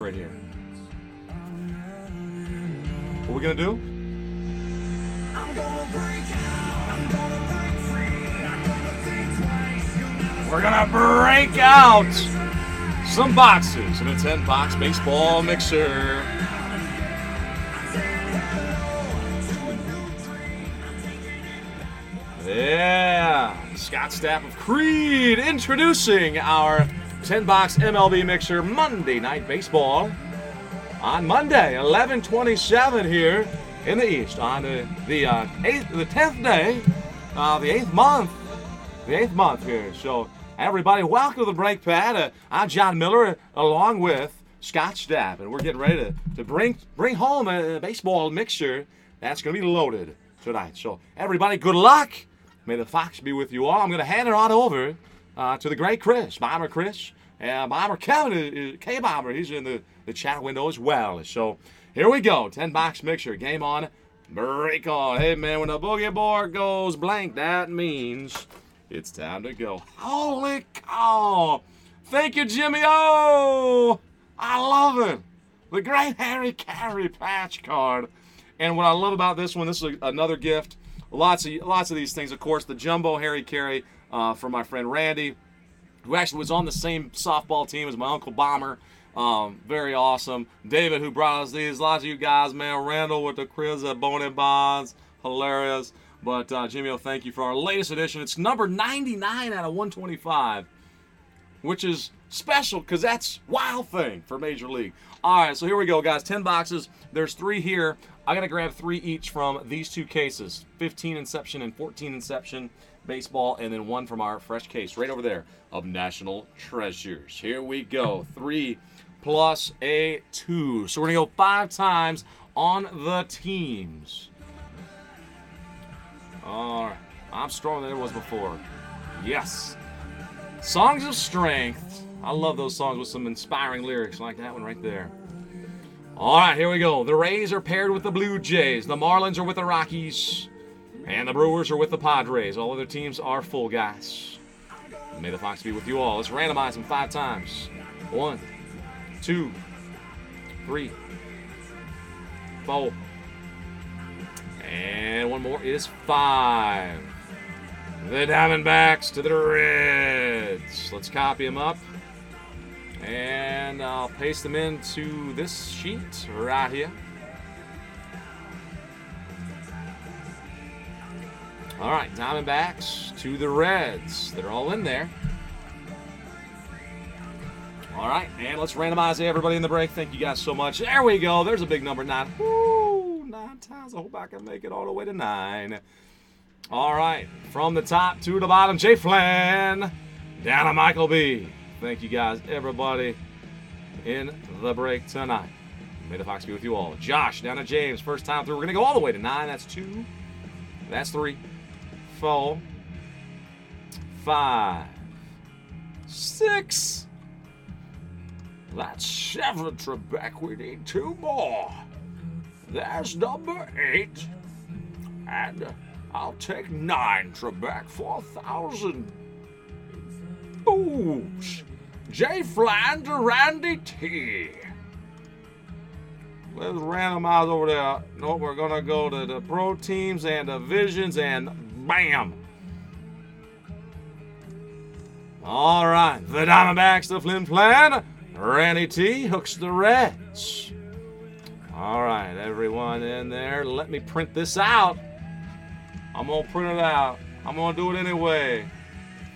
right here. What we gonna do? We're gonna break out some boxes in a 10 box baseball mixer. Yeah, Scott Stapp of Creed introducing our 10 box MLB mixer Monday Night Baseball on Monday, 11:27 here in the East on the the uh, eighth, the 10th day, uh, the eighth month, the eighth month here. So everybody, welcome to the break pad. Uh, I'm John Miller, along with Scott Stapp, and we're getting ready to, to bring bring home a baseball mixture that's going to be loaded tonight. So everybody, good luck. May the Fox be with you all. I'm going to hand it on over uh, to the great Chris, Bomber Chris, and Bomber Kevin, K Bomber. He's in the, the chat window as well. So here we go 10 box mixture. Game on, break on. Hey man, when the boogie board goes blank, that means it's time to go. Holy cow! Thank you, Jimmy Oh, I love it. The great Harry Caray patch card. And what I love about this one, this is another gift. Lots of lots of these things. Of course, the jumbo Harry Caray uh, from my friend Randy, who actually was on the same softball team as my uncle Bomber. Um, very awesome. David, who brought us these. Lots of you guys, man. Randall with the Chris at Bone Bonds. Hilarious. But uh, Jimmy, oh, thank you for our latest edition. It's number 99 out of 125, which is special because that's wild thing for Major League. All right, so here we go, guys. 10 boxes. There's three here. I got to grab three each from these two cases 15 Inception and 14 Inception baseball, and then one from our fresh case right over there of National Treasures. Here we go. Three plus a two. So we're going to go five times on the teams. All right. I'm stronger than it was before. Yes. Songs of Strength. I love those songs with some inspiring lyrics like that one right there. All right, here we go. The Rays are paired with the Blue Jays. The Marlins are with the Rockies. And the Brewers are with the Padres. All other teams are full guys. May the Fox be with you all. Let's randomize them five times. One, two, three, four. And one more is five. The Diamondbacks to the Reds. Let's copy them up. And I'll paste them into this sheet right here. All right, Diamondbacks to the Reds. They're all in there. All right, and let's randomize everybody in the break. Thank you guys so much. There we go. There's a big number nine. Woo, nine times. I hope I can make it all the way to nine. All right, from the top to the bottom, Jay Flan, down to Michael B. Thank you guys, everybody, in the break tonight. May the Fox be with you all. Josh, down to James, first time through. We're going to go all the way to nine. That's two. That's three. Four. Five. Six. That's seven, Trebek. We need two more. There's number eight. And I'll take nine, Trebek. Four thousand. Boosh. Jay Flan to Randy T. Let's randomize over there. No, we're gonna go to the pro teams and divisions and bam. All right, the Diamondbacks, the Flynn Plan. Randy T hooks the Reds. All right, everyone in there, let me print this out. I'm gonna print it out. I'm gonna do it anyway.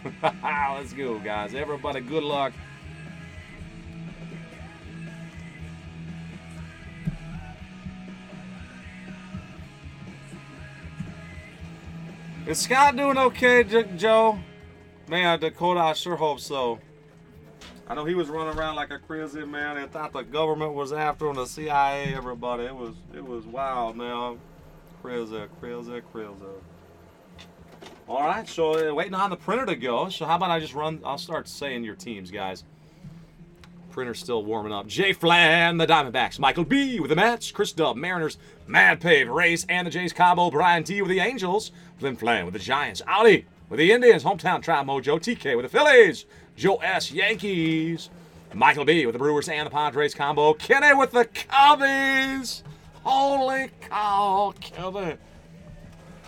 Let's go, guys. Everybody, good luck. Is Scott doing okay, Joe? Man, Dakota, I sure hope so. I know he was running around like a crazy man and thought the government was after him, the CIA, everybody. It was it was wild, man. Crazy, crazy, crazy. All right, so uh, waiting on the printer to go. So how about I just run? I'll start saying your teams, guys. Printer's still warming up. Jay Flan, the Diamondbacks. Michael B. with the Mets. Chris Dub, Mariners. Mad Pave, Rays, and the Jays. Cabo, Brian T. with the Angels. Flynn Flan with the Giants. Audi with the Indians. Hometown Tribe Mojo. TK with the Phillies. Joe S. Yankees. Michael B with the Brewers and the Padres combo. Kenny with the Cubbies. Holy cow, Kenny.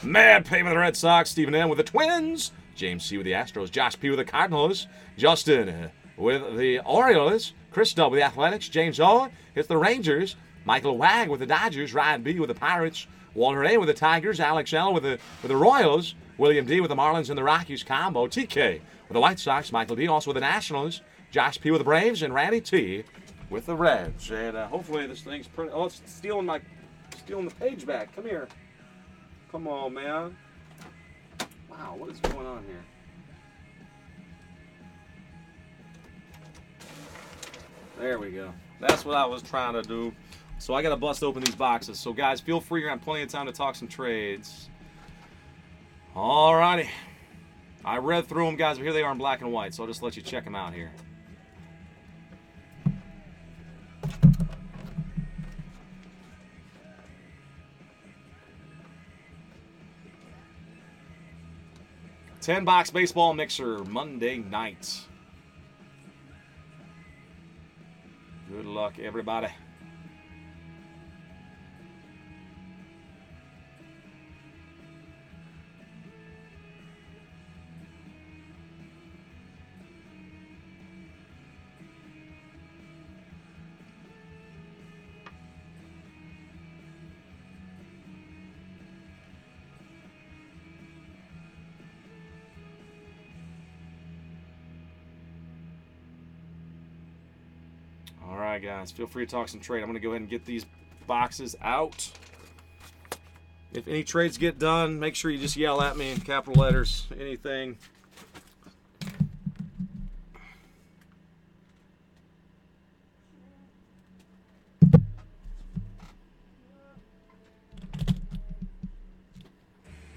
Mad Pave with the Red Sox. Stephen M with the Twins. James C with the Astros. Josh P with the Cardinals. Justin uh, with the Orioles. Chris Dub with the Athletics. James O hits the Rangers. Michael Wag with the Dodgers. Ryan B with the Pirates. Walter A with the Tigers. Alex L with the with the Royals. William D with the Marlins and the Rockies combo. TK with the White Sox. Michael D also with the Nationals. Josh P with the Braves and Randy T with the Reds. And uh, hopefully this thing's pretty. Oh, it's stealing my stealing the page back. Come here. Come on, man. Wow, what is going on here? There we go. That's what I was trying to do. So I got to bust open these boxes. So guys, feel free. You're have plenty of time to talk some trades. Alrighty. I read through them, guys, but here they are in black and white. So I'll just let you check them out here. Ten box baseball mixer Monday night. Good luck, everybody. Guys, feel free to talk some trade. I'm going to go ahead and get these boxes out. If any trades get done, make sure you just yell at me in capital letters, anything.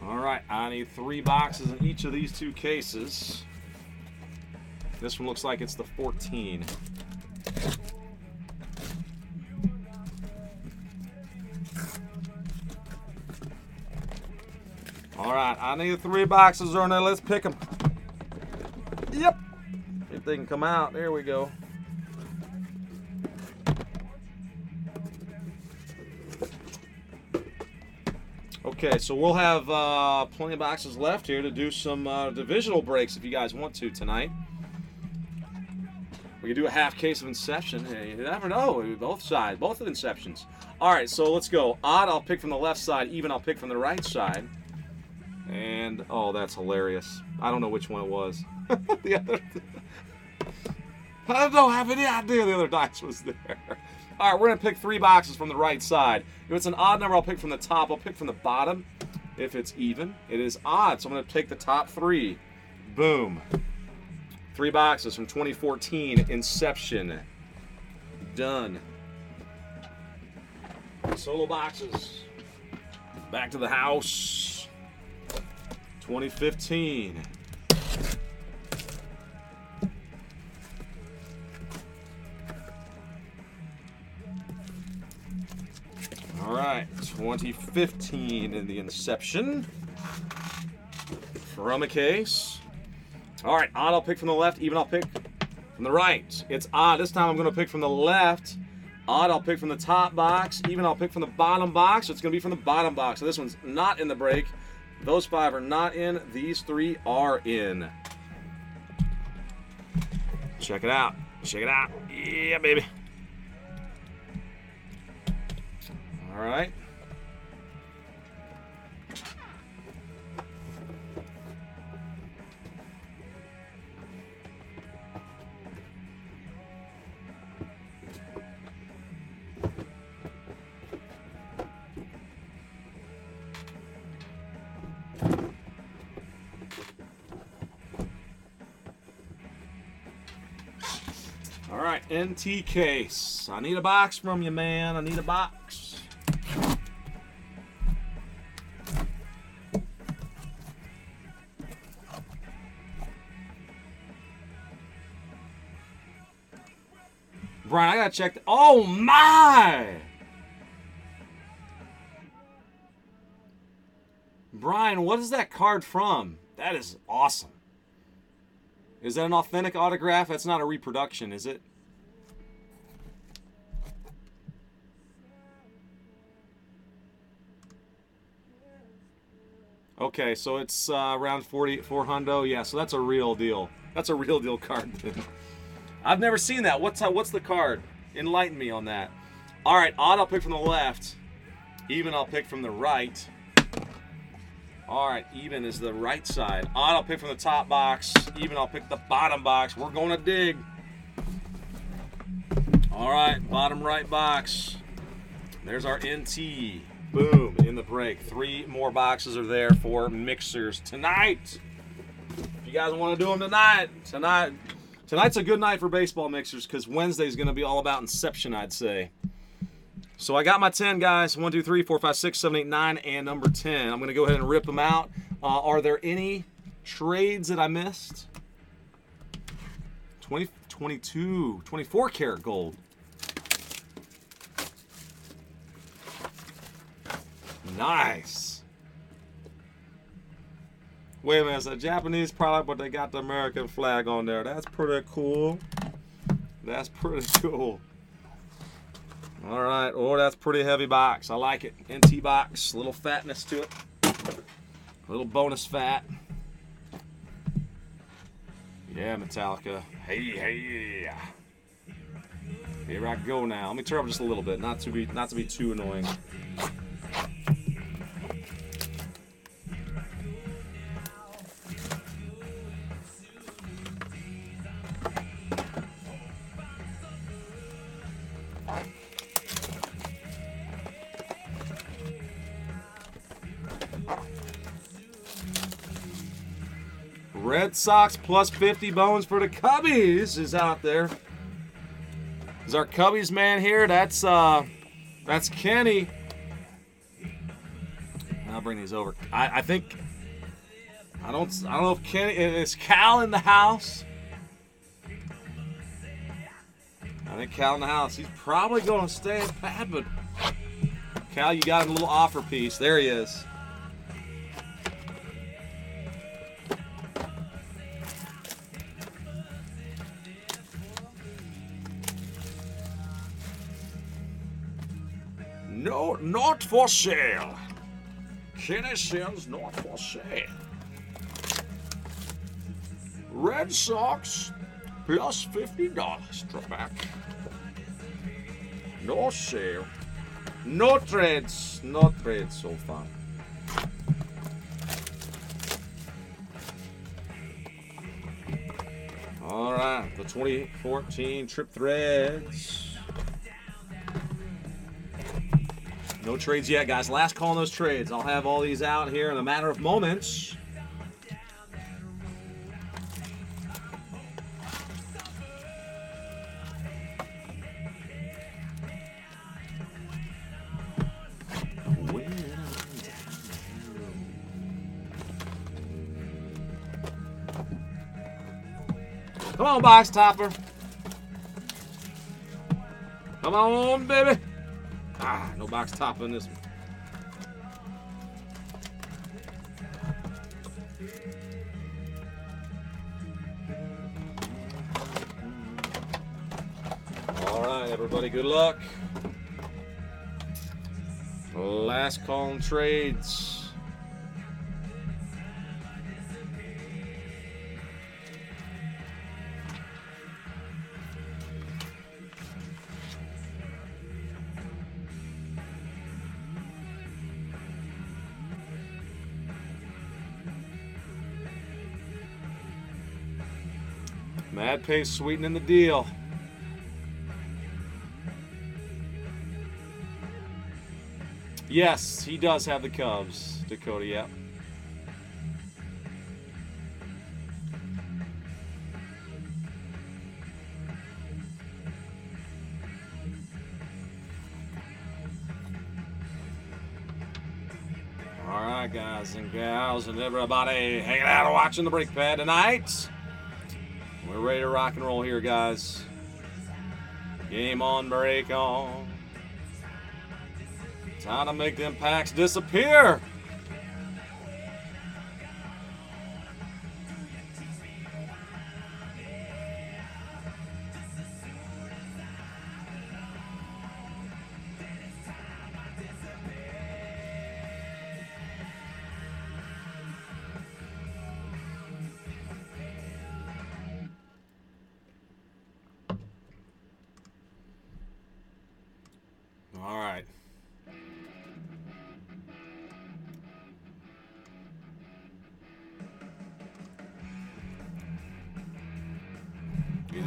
All right, I need three boxes in each of these two cases. This one looks like it's the 14. I need three boxes on there. Let's pick them. Yep. If they can come out, there we go. Okay, so we'll have uh, plenty of boxes left here to do some uh, divisional breaks if you guys want to tonight. We can do a half case of Inception. Hey, you never know. Both sides, both of Inceptions. All right, so let's go. Odd, I'll pick from the left side. Even, I'll pick from the right side. And oh, that's hilarious. I don't know which one it was. the other. I don't have any idea the other dice was there. All right, we're gonna pick three boxes from the right side. If it's an odd number, I'll pick from the top. I'll pick from the bottom. If it's even, it is odd. So I'm gonna take the top three. Boom. Three boxes from 2014 Inception. Done. Solo boxes. Back to the house. 2015. All right, 2015 in the Inception. From a case. All right, odd I'll pick from the left, even I'll pick from the right. It's odd. This time I'm going to pick from the left. Odd I'll pick from the top box. Even I'll pick from the bottom box. So It's going to be from the bottom box. So this one's not in the break. Those five are not in. These three are in. Check it out. Check it out. Yeah, baby. All right. NT case. I need a box from you, man. I need a box. Brian, I gotta check. Oh my! Brian, what is that card from? That is awesome. Is that an authentic autograph? That's not a reproduction, is it? Okay, so it's uh, around 40 4 hundo. Yeah, so that's a real deal. That's a real deal card. I've never seen that. What's uh, what's the card? Enlighten me on that. All right, odd I'll pick from the left. Even I'll pick from the right. All right, even is the right side. Odd I'll pick from the top box. Even I'll pick the bottom box. We're going to dig. All right, bottom right box. There's our NT. Boom, in the break. Three more boxes are there for mixers tonight. If you guys want to do them tonight, tonight, tonight's a good night for baseball mixers because Wednesday's going to be all about Inception, I'd say. So I got my 10 guys. 1, 2, 3, 4, 5, 6, 7, 8, 9, and number 10. I'm going to go ahead and rip them out. Uh, are there any trades that I missed? 20, 22, 24 karat gold. Nice. Wait a minute, it's a Japanese product, but they got the American flag on there. That's pretty cool. That's pretty cool. All right. Oh, that's pretty heavy box. I like it. NT box. Little fatness to it. A little bonus fat. Yeah, Metallica. Hey, hey. Here I go now. Let me turn up just a little bit, not to be not to be too annoying. Red Sox plus 50 bones for the Cubbies is out there. Is our Cubbies man here? That's uh that's Kenny. I'll bring these over. I, I think I don't I don't know if Kenny is Cal in the house. I think Cal in the house. He's probably gonna stay in pad, but Cal, you got a little offer piece. There he is. For sale. Kenny Sims, not for sale. Red Sox plus $50. Drop back. No sale. No trades. No trades so far. All right, the 2014 Trip Threads. No trades yet, guys. Last call on those trades. I'll have all these out here in a matter of moments. Come on, box topper. Come on, baby. Ah, no box top in this one. All right, everybody, good luck. Last call on trades. Pace sweetening the deal. Yes, he does have the Cubs, Dakota, yep. All right, guys and gals, and everybody hanging out and watching the break pad tonight. Ready to rock and roll here, guys. Game on, break on. Time to make them packs disappear.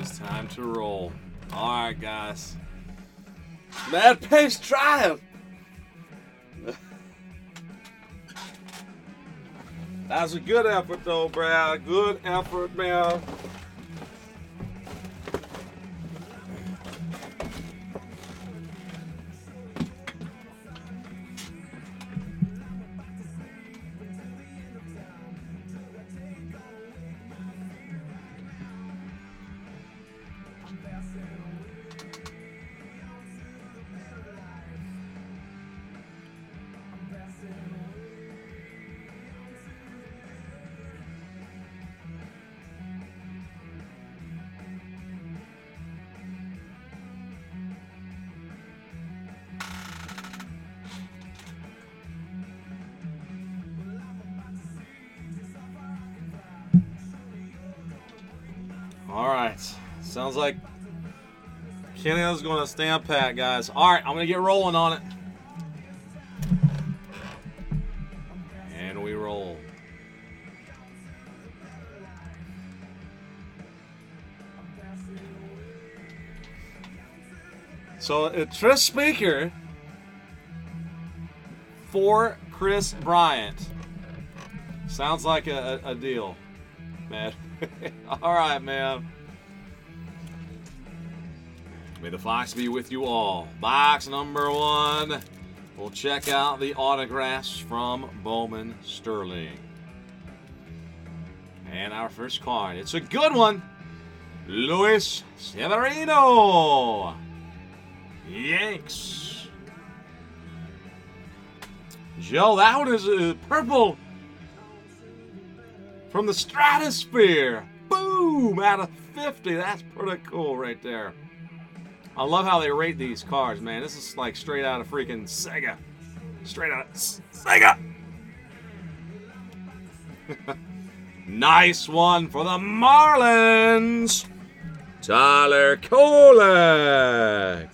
It is time to roll. All right, guys. Mad Pace Triumph. That was a good effort, though, Brad. Good effort, man. Sounds like Kenny's going to stand pat, guys. All right, I'm going to get rolling on it. And we roll. So, uh, a Tris Speaker for Kris Bryant. Sounds like a, a, a deal, man. all right, man. May the Fox be with you all. Box number one. We'll check out the autographs from Bowman Sterling. And our first card. It's a good one. Luis Severino. Yanks. Joe, that one is a purple from the stratosphere. Boom! Out of 50. That's pretty cool right there. I love how they rate these cars, man. This is like straight out of freaking Sega. Straight out of Sega. nice one for the Marlins. Tyler Kolek.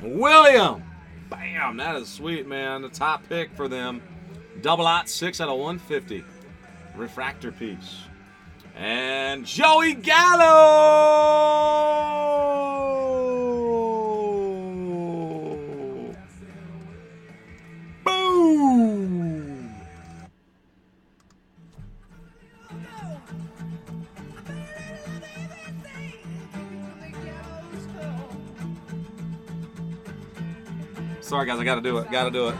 William. Bam, that is sweet, man. The top pick for them. Double out, 6 out of 150. Refractor piece. And Joey Gallo! Boom! Sorry, guys, I gotta do it. Gotta do it.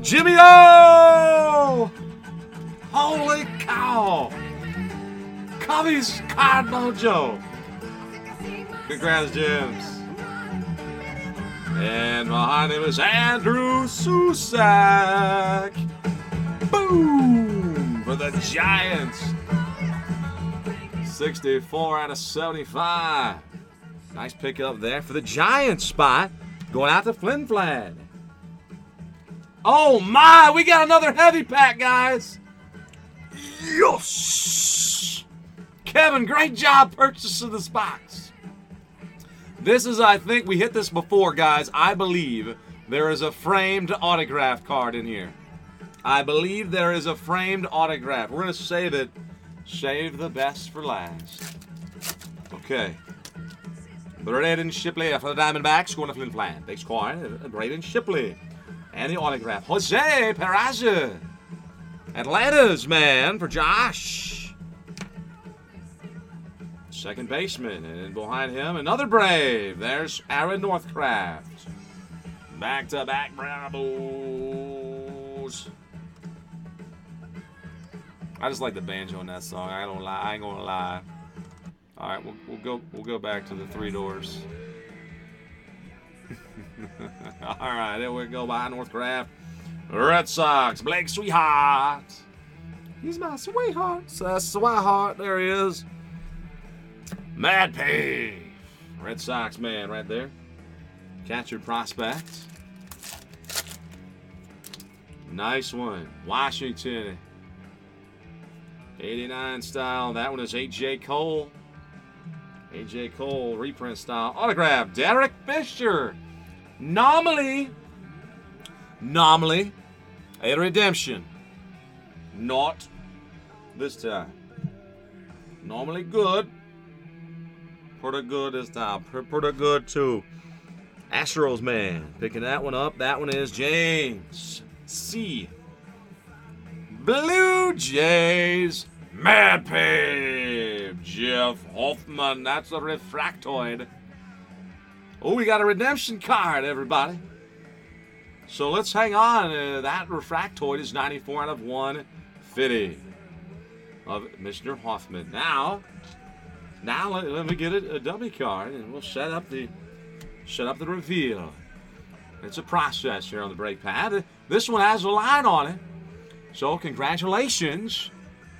Jimmy O! Holy cow! Cubby's Card Mojo! Congrats, Jims. And behind him is Andrew Susac. Boom! For the Giants. 64 out of 75. Nice pickup there for the Giants spot. Going out to Flin Flad. Oh my, we got another heavy pack, guys. Yes! Kevin, great job purchasing this box. This is, I think, we hit this before, guys. I believe there is a framed autograph card in here. I believe there is a framed autograph. We're going to save it. Save the best for last. Okay. Braden Shipley for the Diamondbacks going to Flin Flan. Big score. Braden Shipley. And the autograph. Jose Peraza. Atlanta's man for Josh. Second baseman. And behind him, another Brave. There's Aaron Northcraft. Back to back Bravos. I just like the banjo in that song. I don't lie. I ain't gonna lie. All right, we'll, we'll go. We'll go back to the three doors. All right, there we go By Northcraft. Red Sox, Blake Swihart. He's my sweetheart. So sweetheart, there he is. Mad Pave. Red Sox man right there. Catcher prospect. Nice one. Washington. 89 style. That one is A.J. Cole. AJ Cole reprint style autograph. Derek Fisher. Normally, normally a redemption. Not this time. Normally good. Pretty good this time. Pretty good too. Astros man. Picking that one up. That one is James C. Blue Jays. Mad Pave. Jeff Hoffman. That's a refractoid. Oh, we got a redemption card, everybody. So let's hang on. Uh, that refractoid is 94 out of 150 of Mr. Hoffman. Now, now let, let me get a, a dummy card and we'll set up the set up the reveal. It's a process here on the break pad. This one has a line on it. So congratulations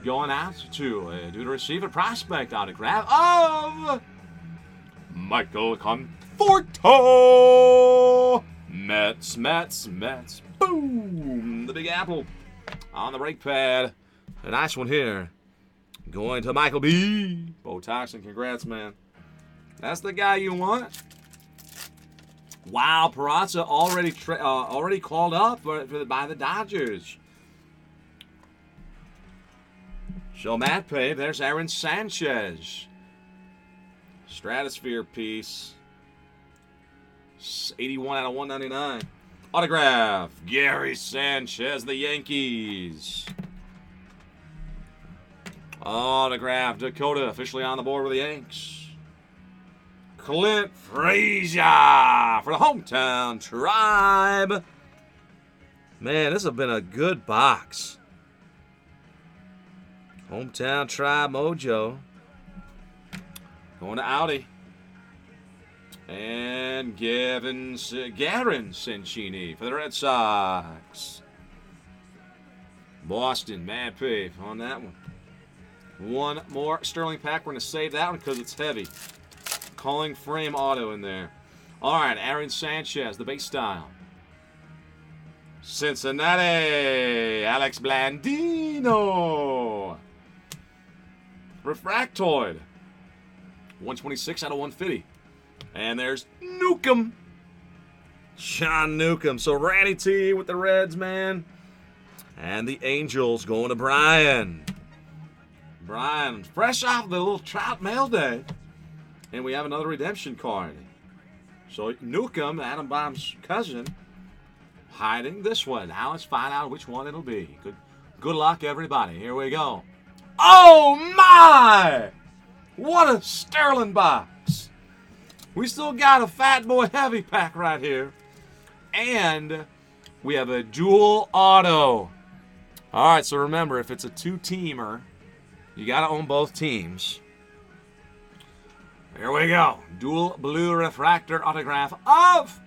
going out to uh, to receive a prospect autograph of Michael Conforto. Mets, Mets, Mets. Boom! The Big Apple on the break pad. A nice one here. Going to Michael B. Botox and congrats, man. That's the guy you want. Wow, Peraza already uh, already called up for, for, by the Dodgers. So Mad Pave, there's Aaron Sanchez. Stratosphere piece. 81 out of 199. Autograph, Gary Sanchez, the Yankees. Autograph, Dakota, officially on the board with the Yanks. Clint Frazier for the hometown tribe. Man, this has been a good box. Hometown tribe mojo. Going to Audi. And Gavin, Garin Cecchini for the Red Sox. Boston, Mad Pave on that one. One more Sterling pack. We're going to save that one because it's heavy. Calling frame auto in there. All right, Aaron Sanchez, the base style. Cincinnati, Alex Blandino. Refractoid. 126 out of 150. And there's Nukem. Sean Newcomb. So Randy T with the Reds, man. And the Angels going to Brian. Brian, fresh off the little Trout Mail Day. And we have another redemption card. So Newcomb, Adam Bomb's cousin, hiding this one. Now let's find out which one it'll be. Good, good luck, everybody. Here we go. Oh my! What a sterling box! We still got a Fat Boy Heavy Pack right here. And we have a dual auto. All right, so remember, if it's a two-teamer, you got to own both teams. Here we go. Dual blue refractor autograph of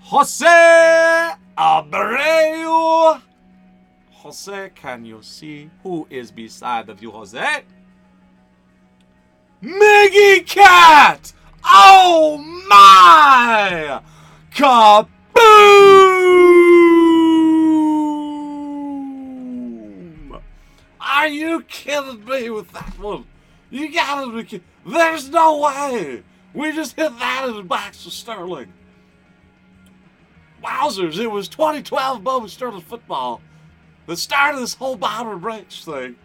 Jose Abreu. Jose, can you see who is beside of you, Jose? Miggy Cat! Oh my! Kaboom! Are you kidding me with that one? You gotta be kidding. There's no way! We just hit that in the box of Sterling. Wowzers, it was 2012 Bowman Sterling football. The start of this whole Bomber Branch thing.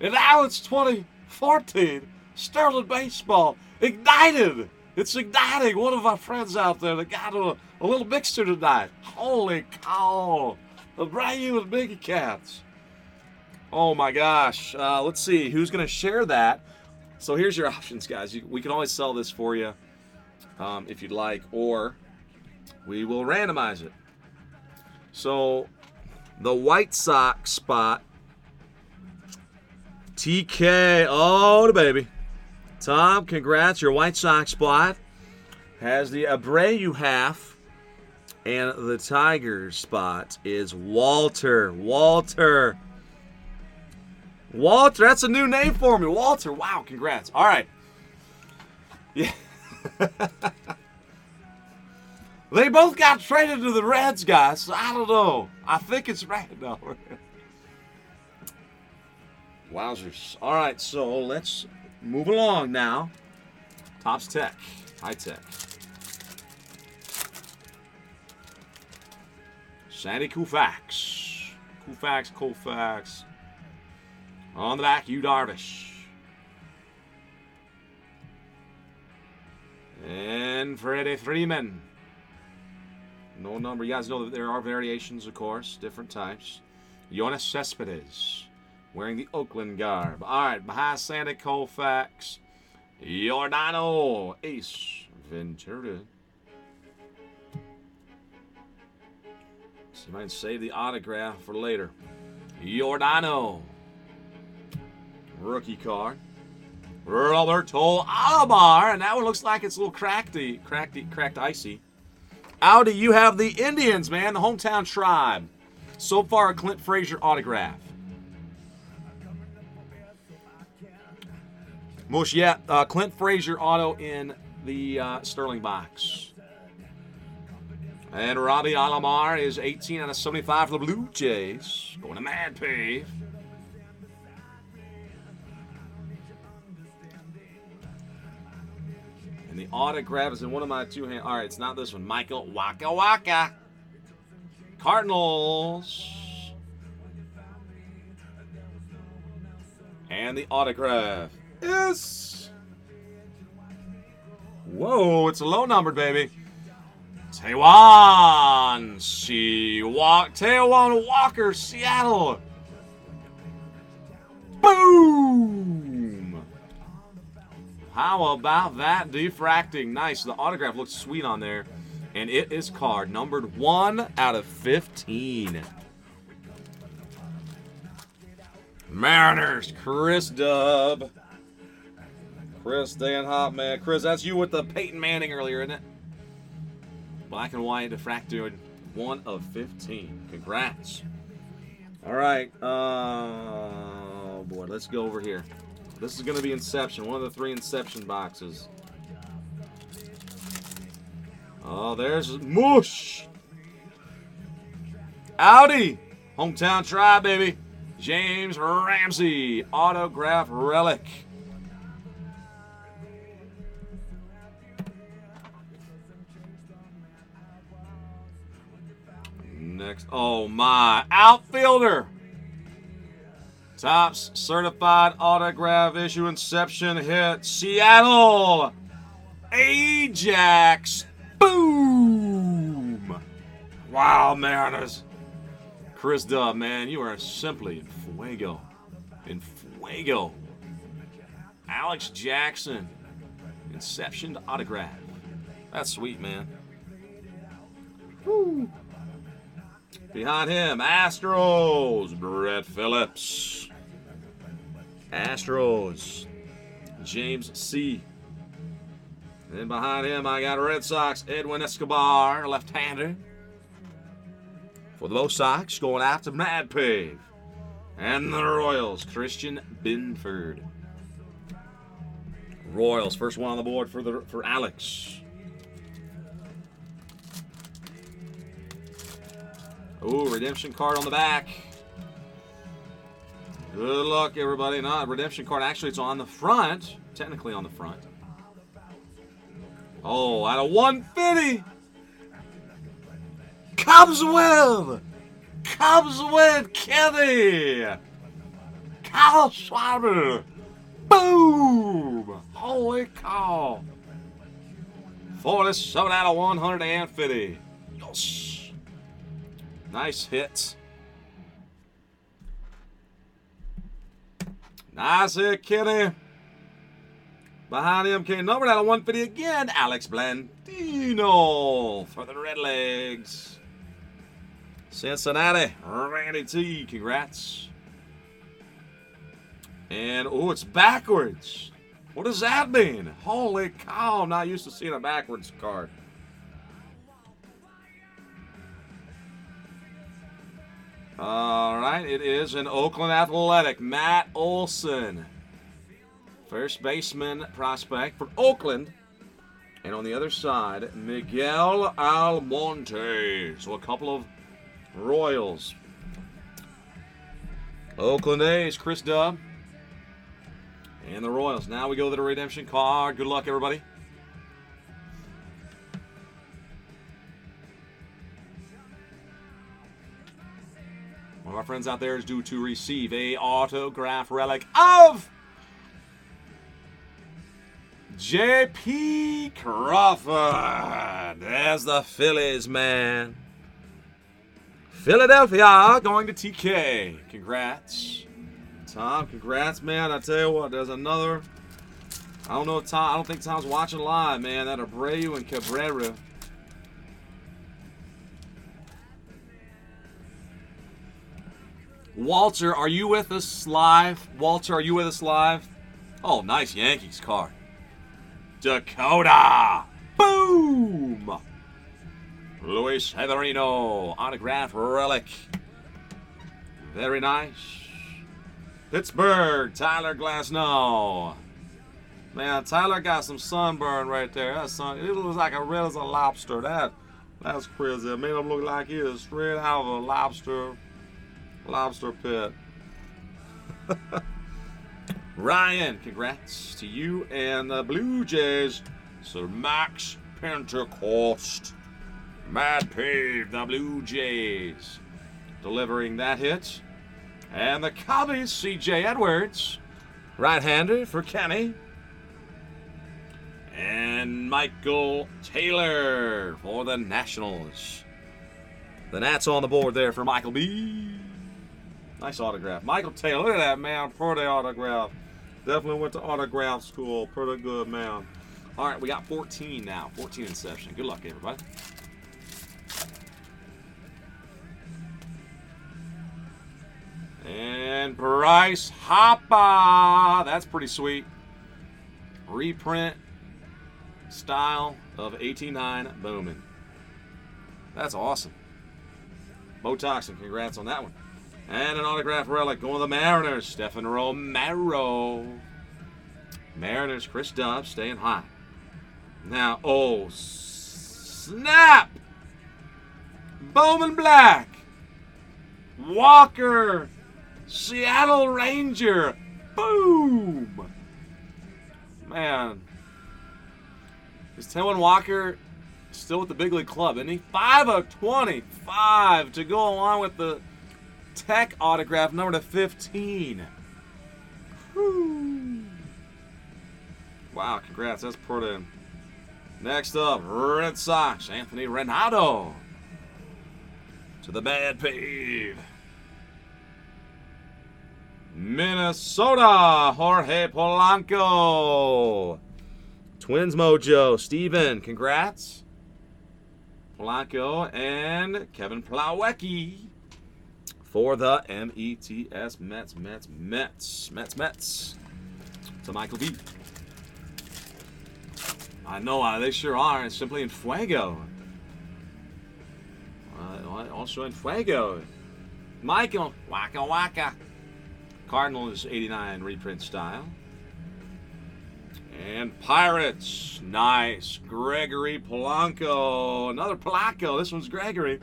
And now it's 2014. Sterling Baseball. Ignited. It's igniting. One of our friends out there that got a, a little mixer tonight. Holy cow. The brand new and Cats. Oh my gosh. Uh, let's see. Who's going to share that? So here's your options, guys. You, we can always sell this for you um, if you'd like, or we will randomize it. So the White Sox spot. TK. Oh, the baby. Tom, congrats. Your White Sox spot has the Abreu half. And the Tigers spot is Walter. Walter. Walter, that's a new name for me. Walter. Wow, congrats. All right. Yeah. they both got traded to the Reds, guys. So I don't know. I think it's right. now. Wowzers. All right, so let's move along now. Topps Tech, high tech. Sandy Koufax. Koufax, Koufax. On the back, Yu Darvish. And Freddie Freeman. No number. You guys know that there are variations, of course, different types. Yoenis Cespedes wearing the Oakland garb. All right, behind Sandy Koufax, Yordano Ace Ventura. So you might save the autograph for later. Yordano. Rookie card. Roberto Alomar, and that one looks like it's a little cracked, cracked, cracked icy. Audi, you have the Indians, man, the hometown tribe. So far, a Clint Frazier autograph. Mush, yeah, uh, Clint Frazier auto in the uh, Sterling box. And Robbie Alomar is 18 out of 75 for the Blue Jays. Going to Mad Pave. And the autograph is in one of my two hands. All right, it's not this one. Michael Waka Waka. Cardinals. And the autograph is. Whoa, it's a low numbered, baby. Taijuan, she walk, Taijuan Walker, Seattle. Boom! How about that defracting? Nice. The autograph looks sweet on there. And it is card numbered 1 out of 15. Mariners, Chris Dub. Chris staying hot, man. Chris, that's you with the Peyton Manning earlier, isn't it? Black and white diffracted, 1 of 15. Congrats. All right. Oh, boy. Let's go over here. This is going to be Inception. One of the three Inception boxes. Oh, there's Mush. Audi. Hometown Tribe, baby. James Ramsey. Autograph relic. Next. Oh, my. Outfielder. Topps certified autograph issue inception hit. Seattle. Ajax. Boom. Wow, Mariners. Chris Dub, man, you are simply in fuego. In fuego. Alex Jackson. Inception autograph. That's sweet, man. Woo. Behind him, Astros, Brett Phillips. Astros, James C. Then behind him, I got Red Sox, Edwin Escobar, left-hander. For the Bo Sox, going after Mad Pave. And the Royals, Christian Binford. Royals, first one on the board for the for Alex. Oh, redemption card on the back. Good luck, everybody. Not redemption card. Actually, it's on the front. Technically on the front. Oh, out of 150. Cubs win. Cubs win, Kenny. Kyle Schwarber. Boom. Holy cow. 47 out of 150. Yes. Nice hits. Nice hit, Kenny. Behind him came number out of 150 again, Alex Blandino for the Redlegs. Cincinnati, Randy T, congrats. And, oh, it's backwards. What does that mean? Holy cow, I'm not used to seeing a backwards card. All right, it is an Oakland Athletic, Matt Olson. First baseman prospect for Oakland. And on the other side, Miguel Almonte. So a couple of Royals. Oakland A's, Chris Dub. And the Royals. Now we go to the redemption card. Good luck, everybody. Our friends out there is due to receive a autograph relic of J.P. Crawford. There's the Phillies, man. Philadelphia going to TK. Congrats. Tom, congrats, man. I tell you what, there's another. I don't know Tom. I don't think Tom's watching live, man. That Abreu and Cabrera. Walter, are you with us live? Walter, are you with us live? Oh, nice Yankees card. Dakota. Boom. Luis Severino autograph relic. Very nice. Pittsburgh, Tyler Glasnow. Man, Tyler got some sunburn right there. That sun, it looks like a red as a lobster. That, that's crazy. It made him look like he is straight out of a lobster, lobster pit. Ryan, congrats to you and the Blue Jays. Sir Max Pentecost. Mad Pave, the Blue Jays, delivering that hit. And the Cubbies, C.J. Edwards, right-hander for Kenny. And Michael Taylor for the Nationals. The Nats on the board there for Michael B. Nice autograph. Michael Taylor, look at that man, pretty autograph. Definitely went to autograph school. Pretty good, man. All right, we got 14 now. 14 inception. Good luck, everybody. And Bryce Harper. That's pretty sweet. Reprint style of 89 Bowman. That's awesome. Botox, and congrats on that one. And an autograph relic going to the Mariners, Stephen Romero. Mariners, Chris Dubs staying high. Now, oh, snap! Bowman Black. Walker. Seattle Ranger. Boom! Man. Is Taijuan Walker still with the big league club? Isn't he? 5 of 25 to go along with the Tech autograph number to 15. Whew. Wow, congrats. That's pretty. Next up, Red Sox, Anthony Ranaudo. To the Mad Pave. Minnesota, Jorge Polanco. Twins Mojo, Steven, congrats. Polanco and Kevin Plawecki for the M-E-T-S Mets, Mets, Mets, Mets, Mets. To Michael B. I know, uh, they sure are. It's simply in Fuego. Uh, also in Fuego. Michael, Waka Waka. Cardinals 89 reprint style. And Pirates, nice. Gregory Polanco. Another Polanco. This one's Gregory.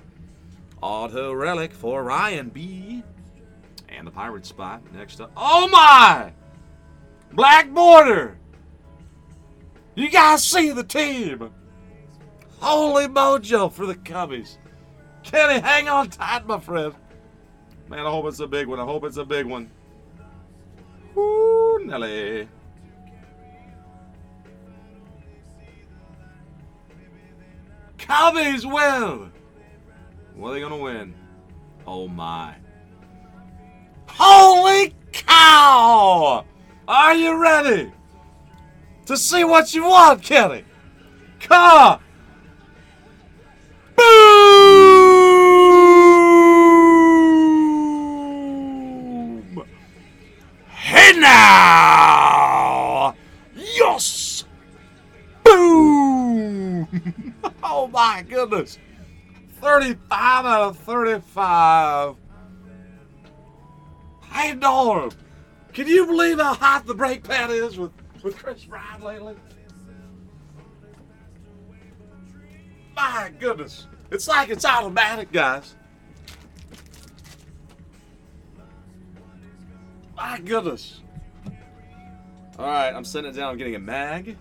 Auto relic for Ryan B. And the Pirate spot next up. Oh my! Black border! You guys see the team! Holy mojo for the Cubbies. Kenny, hang on tight, my friend. Man, I hope it's a big one. I hope it's a big one. Woo, Nelly. Cubbies win! What are they gonna win? Oh my. Holy cow! Are you ready to see what you want, Kenny? Come! Boom! Hey now! Yes! Boom! oh my goodness! 35 out of 35. Hey, Norm, can you believe how hot the break pad is with, with Kris Bryant lately? My goodness. It's like it's automatic, guys. My goodness. All right, I'm setting it down. I'm getting a mag.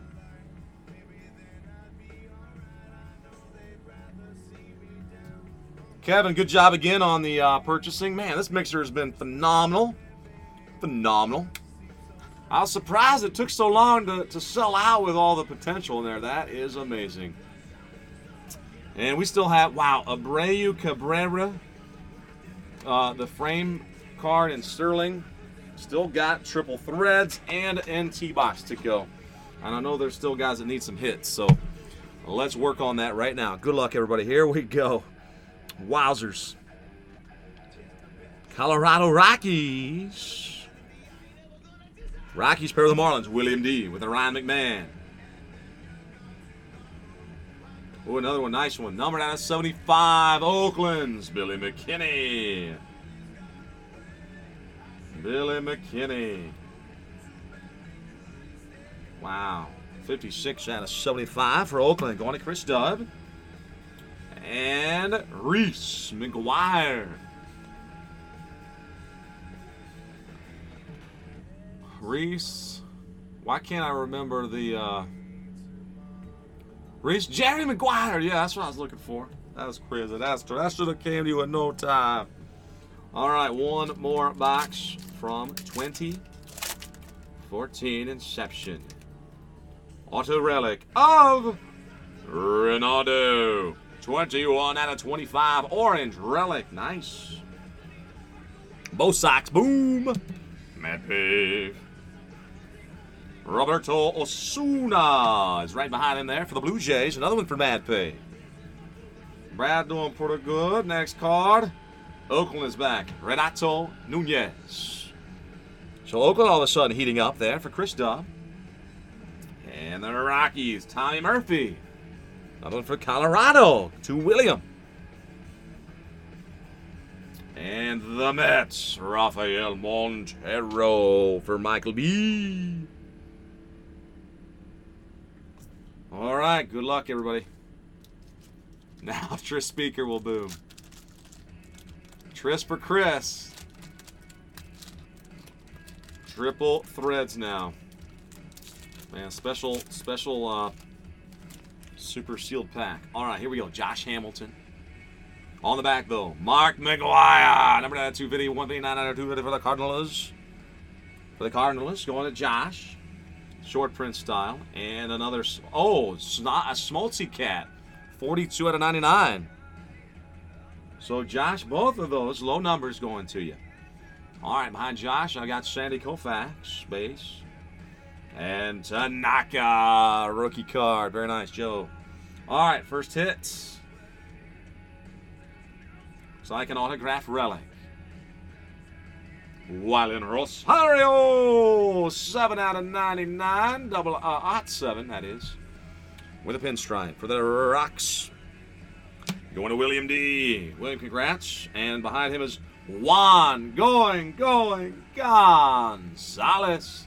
Kevin, good job again on the uh, purchasing. Man, this mixer has been phenomenal. Phenomenal. I was surprised it took so long to, to sell out with all the potential in there. That is amazing. And we still have, wow, Abreu Cabrera, uh, the frame card in Sterling. Still got triple threads and NT box to go. And I know there's still guys that need some hits, so let's work on that right now. Good luck, everybody. Here we go. Wowzers. Colorado Rockies. Rockies pair the Marlins. William D. with a Ryan McMahon. Oh, another one. Nice one. Number down 75. Oakland's Billy McKinney. Billy McKinney. Wow. 56 out of 75 for Oakland. Going to Chris Dubb. And Reese McGuire. Reese. Why can't I remember the uh Reese Jerry McGuire. Yeah, that's what I was looking for. That was crazy. That's that should have came to you in no time. All right, one more box from 2014 Inception. Auto relic of Ronaldo. 21 out of 25. Orange relic. Nice. Both socks. Boom. Mad Pave. Roberto Osuna is right behind him there for the Blue Jays. Another one for Mad Pay. Brad doing pretty good. Next card. Oakland is back. Renato Nunez. So Oakland all of a sudden heating up there for Chris Dubb. And the Rockies, Tommy Murphy. Another one for Colorado to William. And the Mets, Rafael Montero for Michael B. All right, good luck, everybody. Now Tris Speaker will boom. Tris for Chris. Triple threads now. Man, special, special, uh, super sealed pack. All right, here we go. Josh Hamilton. On the back, though, Mark McGwire. Number 250, 159 out of 250 for the Cardinals. For the Cardinals, going to Josh. Short print style. And another, oh, it's not a Smoltzy cat. 42 out of 99. So, Josh, both of those low numbers going to you. All right, behind Josh, I got Sandy Koufax, base. And Tanaka, rookie card. Very nice, Joe. All right, first hits. It's like an autograph relic. Wilin Rosario, 7 out of 99. Double, uh, odd 7, that is. With a pinstripe for the Rocks. Going to William D. William, congrats. And behind him is Juan. Going, going, Gonzalez.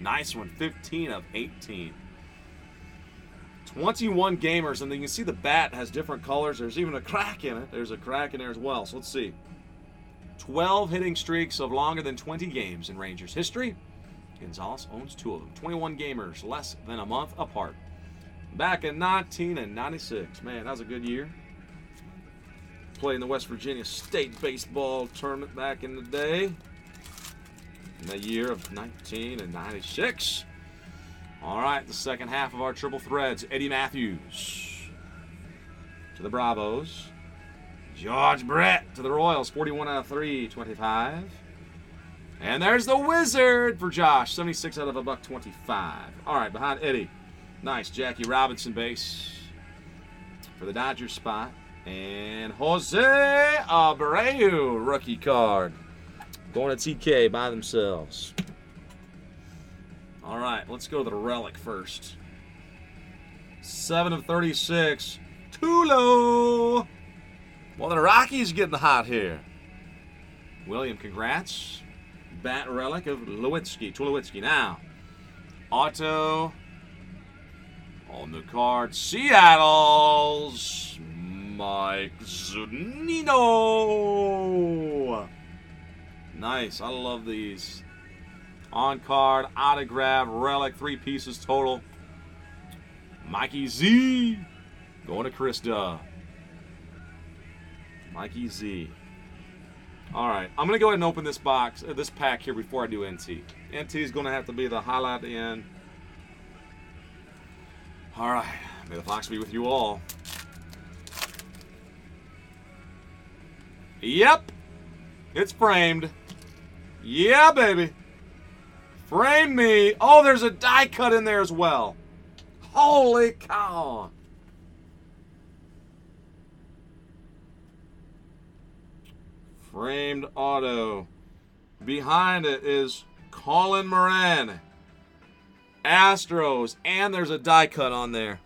Nice one. 15 of 18. 21 gamers, and then you can see the bat has different colors. There's even a crack in it. There's a crack in there as well. So let's see. 12 hitting streaks of longer than 20 games in Rangers history. Gonzalez owns two of them. 21 gamers, less than a month apart. Back in 1996. Man, that was a good year. Playing the West Virginia State Baseball Tournament back in the day. In the year of 1996. All right, the second half of our triple threads. Eddie Mathews to the Bravos. George Brett to the Royals, 41 out of 3, 25. And there's the Wizard for Josh, 76 out of a buck 25. All right, behind Eddie. Nice Jackie Robinson base for the Dodgers spot. And Jose Abreu, rookie card. Going to TK by themselves. All right, let's go to the relic first. 7 of 36. Too low! Well, the Rockies getting hot here. William, congrats. Bat relic of Lewitsky, Tulowitzki. Now, Auto on the card. Seattle's Mike Zunino. Nice. I love these. On card, autograph, relic, three pieces total. Mikey Z going to Krista. Mikey Z. All right, I'm gonna go ahead and open this box, uh, this pack here before I do NT. NT is gonna have to be the highlight end. All right, may the fox be with you all. Yep, it's framed. Yeah, baby. Frame me. Oh, there's a die cut in there as well. Holy cow. Framed auto. Behind it is Colin Moran. Astros. And there's a die cut on there.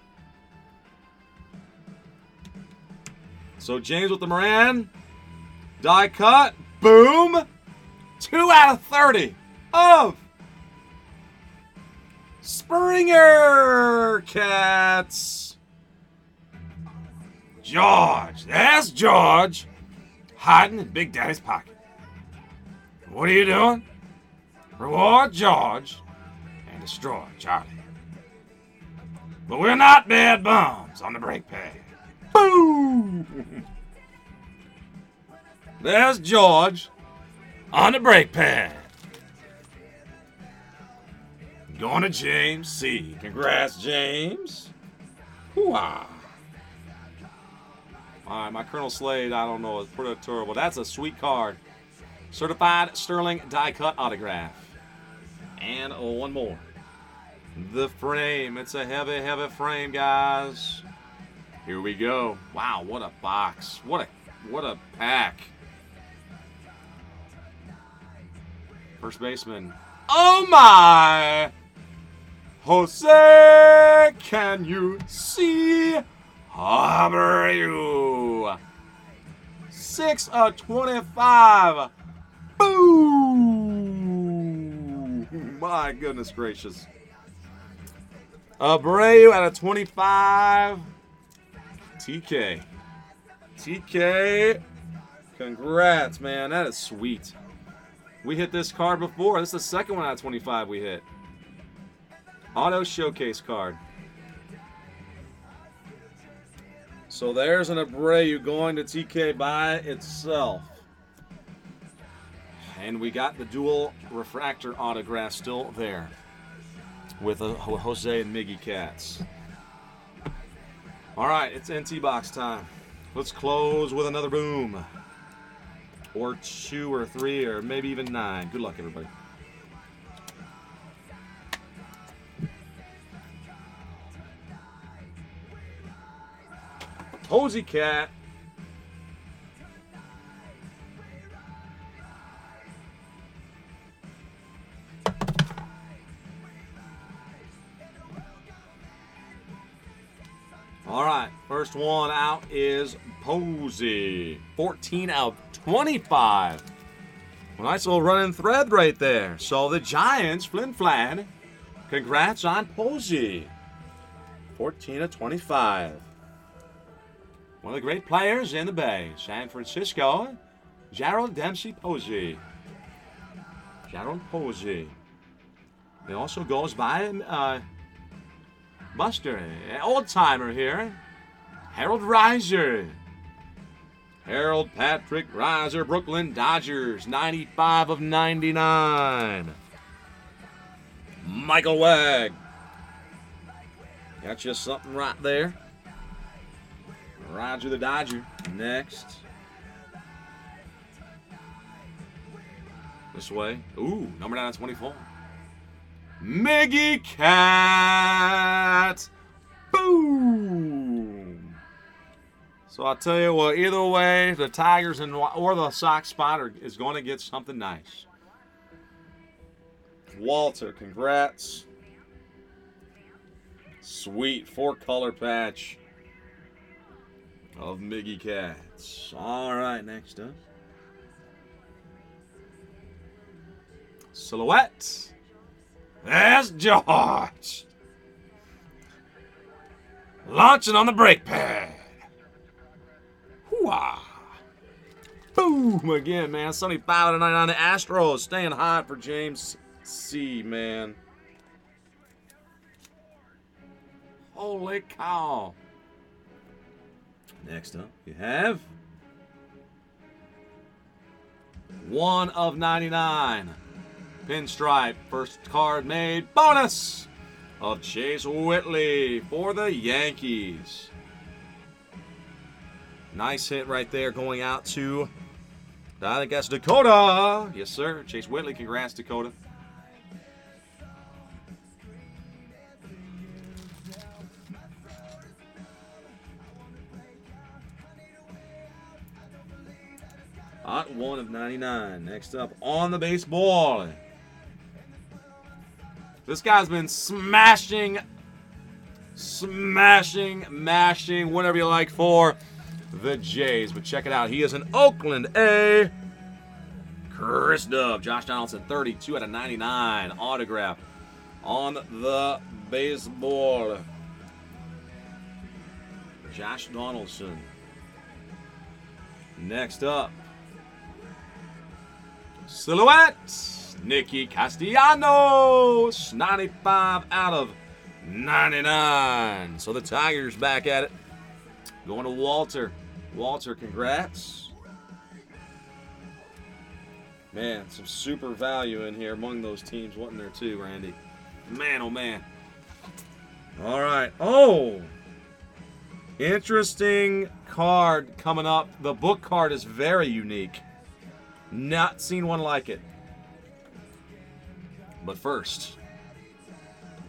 So James with the Moran. Die cut. Boom. Two out of 30 of Springer Cats. George. That's George hiding in Big Daddy's pocket. What are you doing? Reward George and destroy Charlie. But we're not bad bums on the break pad. Boom! There's George on the break pad. Going to James C. Congrats, James. Hoo-ah. All right, my Colonel Slade, I don't know, it's pretty terrible. That's a sweet card. Certified Sterling die cut autograph. And one more. The frame. It's a heavy, heavy frame, guys. Here we go. Wow, what a box. What a what a pack. First baseman. Oh my! Jose, can you see? Abreu. 6 of 25. Boom! My goodness gracious. Abreu at a 25. TK. TK. Congrats, man. That is sweet. We hit this card before. This is the second one out of 25 we hit. Auto showcase card. So there's an Abreu going to TK by itself. And we got the dual refractor autograph still there with uh, a Jose and Miggy Cats. All right, it's NT box time. Let's close with another boom. Or two or three or maybe even nine. Good luck, everybody. Posy Cat. All right, first one out is Posey. 14 out of 25. A nice little running thread right there. So the Giants, Flin Flan, congrats on Posey. 14 of 25. One of the great players in the Bay, San Francisco, Gerald Dempsey Posey. Gerald Posey. He also goes by uh, Buster, old timer here. Harold Reiser. Harold Patrick Reiser, Brooklyn Dodgers, 95 of 99. Michael Wag. Got you something right there. Roger the Dodger. Next. This way. Ooh, number 9 24. Miggy Cat. Boom. So I'll tell you what, either way, the Tigers and or the Sox spotter is going to get something nice. Walter, congrats. Sweet four color patch of Miggy Cats. All right, next up. Silhouette. There's George. Launching on the break pad. Hooah. Boom again, man. 75 out of 99. The Astros staying hot for James C, man. Holy cow. Next up, you have one of 99. Pinstripe, first card made. Bonus of Chase Whitley for the Yankees. Nice hit right there going out to, I that's Dakota. Yes, sir. Chase Whitley, congrats, Dakota. Hot one of 99. Next up on the baseball. This guy's been smashing, smashing, mashing, whatever you like for the Jays. But check it out. He is an Oakland A. Chris Dove. Josh Donaldson, 32 out of 99. Autograph on the baseball. Josh Donaldson. Next up, Silhouette, Nicky Castellanos, 95 out of 99. So the Tigers back at it. Going to Walter. Walter, congrats. Man, some super value in here among those teams, wasn't there too, Randy? Man, oh man. All right. Oh, interesting card coming up. The book card is very unique. Not seen one like it. But first,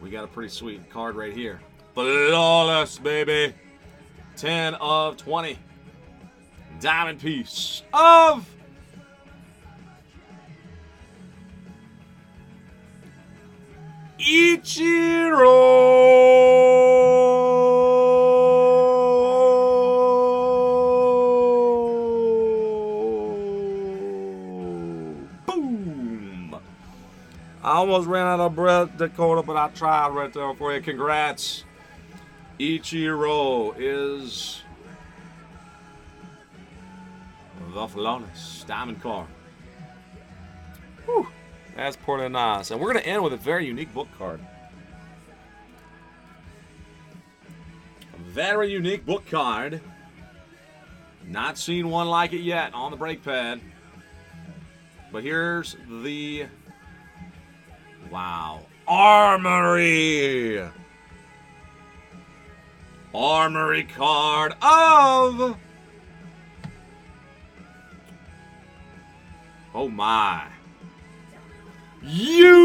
we got a pretty sweet card right here. Flawless, baby. 10 of 20. Diamond piece of Ichiro. Almost ran out of breath, Dakota, but I tried right there for you. Congrats. Ichiro is the flawless diamond car. Whew, that's pretty nice. And we're going to end with a very unique book card. A very unique book card. Not seen one like it yet on the break pad. But here's the. Wow. Armory! Armory card of. Oh my. Yu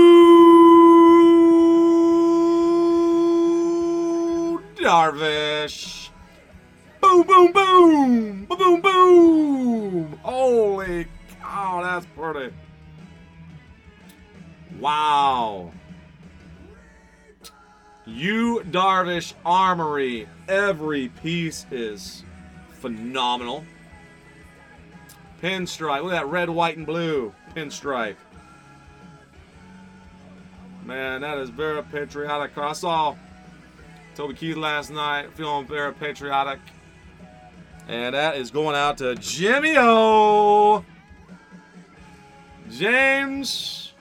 Darvish. Boom, boom, boom. Boom, boom, boom. Holy cow, that's pretty. Wow. Yu Darvish Armory. Every piece is phenomenal. Pinstripe. Look at that red, white, and blue pinstripe. Man, that is very patriotic. I saw Toby Keith last night, feeling very patriotic. And that is going out to Jimmy O. James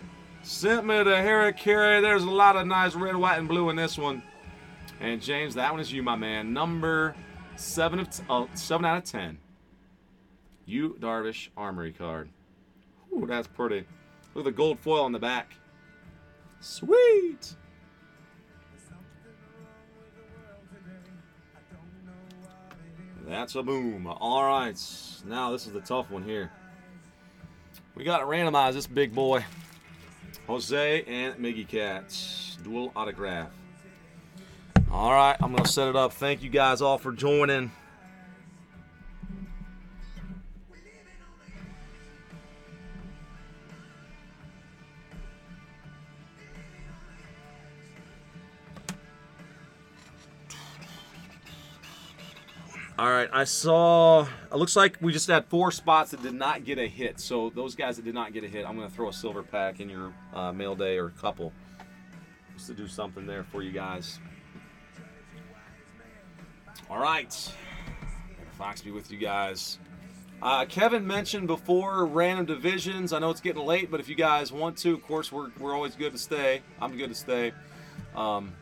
sent me to Carey. There's a lot of nice red, white, and blue in this one. And James, that one is you, my man. Number seven of uh, seven out of ten. Yu Darvish Armory card. Ooh, that's pretty. Look at the gold foil on the back. Sweet. That's a boom. All right. Now this is the tough one here. We got to randomize this big boy. Jose and Miggy Cats. Dual autograph. All right. I'm going to set it up. Thank you guys all for joining. All right, I saw. It looks like we just had four spots that did not get a hit. So those guys that did not get a hit, I'm going to throw a silver pack in your uh, mail day or couple, just to do something there for you guys. All right, Fox be with you guys. Uh, Kevin mentioned before random divisions. I know it's getting late, but if you guys want to, of course, we're, we're always good to stay. I'm good to stay. Um,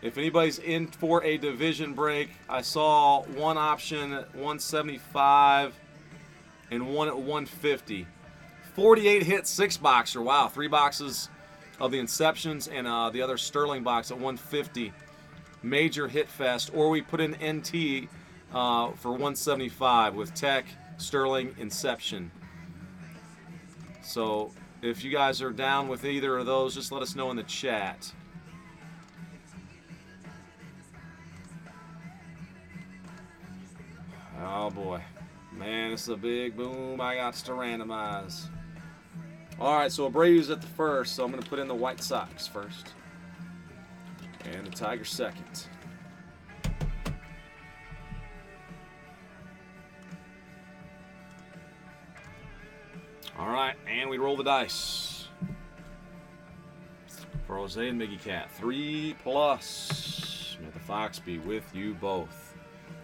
if anybody's in for a division break, I saw one option at 175 and one at 150. 48 hit six boxer. Wow, three boxes of the Inceptions and uh, the other Sterling box at 150. Major hit fest. Or we put in NT uh, for 175 with Tech, Sterling, Inception. So if you guys are down with either of those, just let us know in the chat. Oh boy. Man, is a big boom. I got to randomize. All right, so Abreu's at the first, so I'm going to put in the White Sox first. And the Tigers second. All right, and we roll the dice. For Jose and Miggy Cat, three plus. May the Fox be with you both.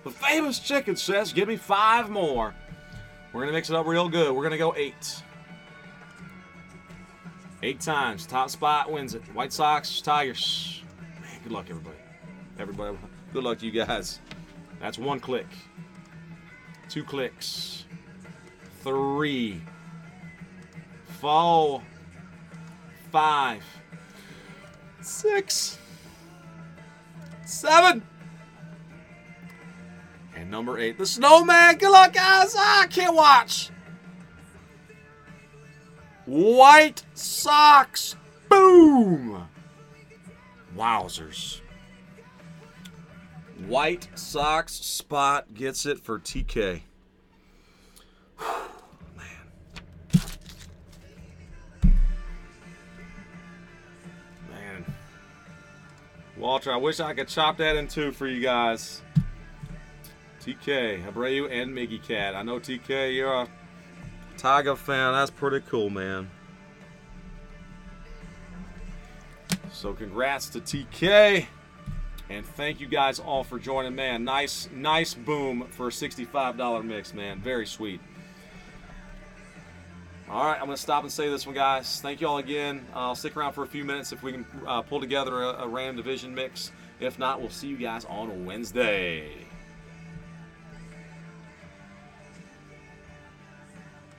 The famous chicken says, give me five more. We're going to mix it up real good. We're going to go eight. Eight times. Top spot wins it. White Sox, Tigers. Man, good luck, everybody. Everybody, good luck to you guys. That's one click. Two clicks. Three four, five, six, seven, number eight, the snowman. Good luck, guys. Ah, I can't watch. White Sox. Boom. Wowzers. White Sox spot gets it for TK. Man. Man. Walter, I wish I could chop that in two for you guys. TK, Abreu, and Miggy Cat. I know TK, you're a Tiger fan. That's pretty cool, man. So congrats to TK. And thank you guys all for joining, man. Nice, nice boom for a $65 mix, man. Very sweet. All right, I'm going to stop and say this one, guys. Thank you all again. I'll stick around for a few minutes if we can uh, pull together a, a random division mix. If not, we'll see you guys on Wednesday.